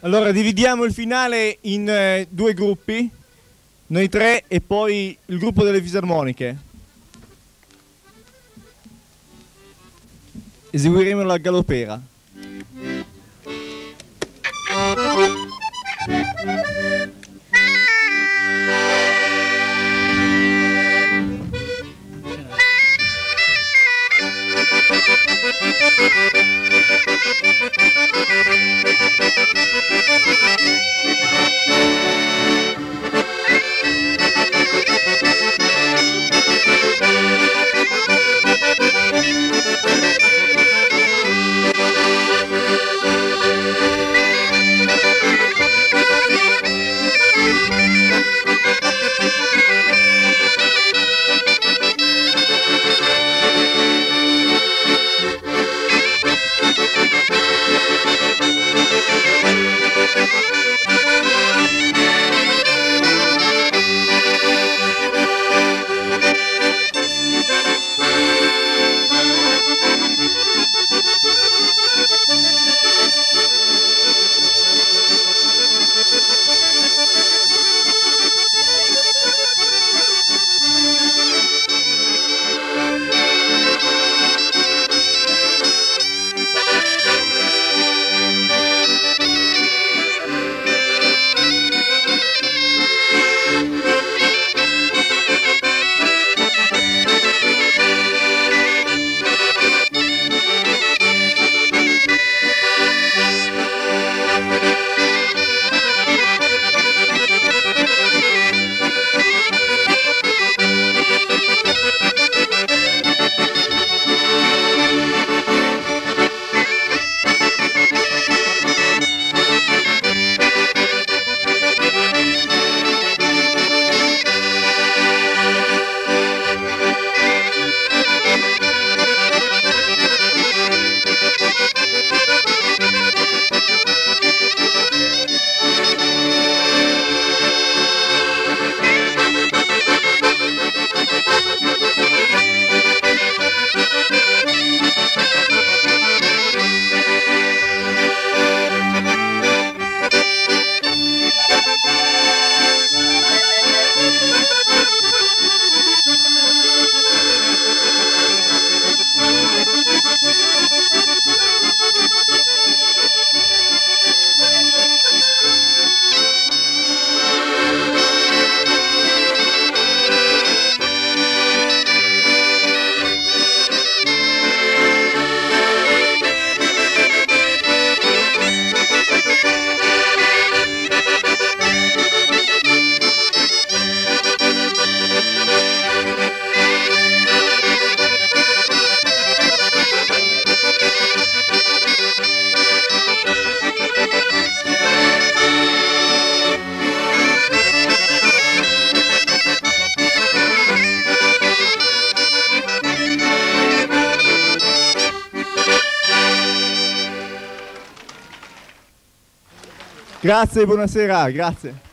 Allora dividiamo il finale in eh, due gruppi, noi tre e poi il gruppo delle fisarmoniche. Eseguiremo la galopera. Thank you. Grazie, buonasera, grazie.